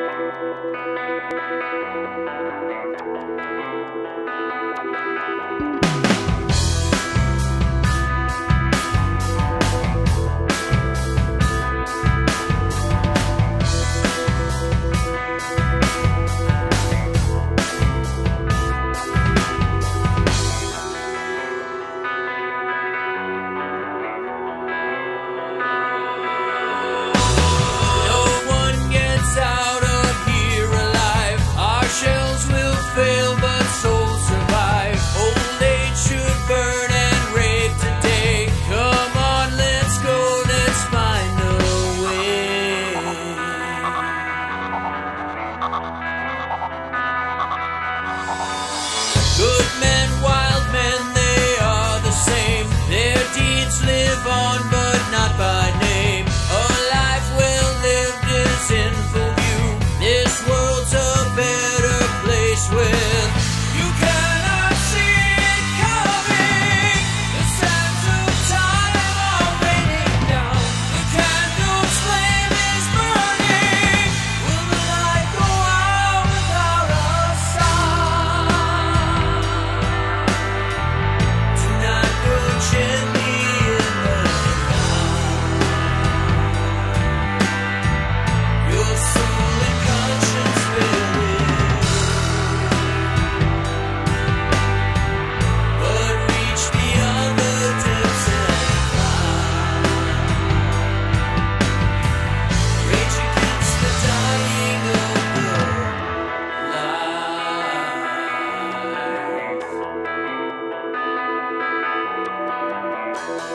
Música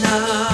now.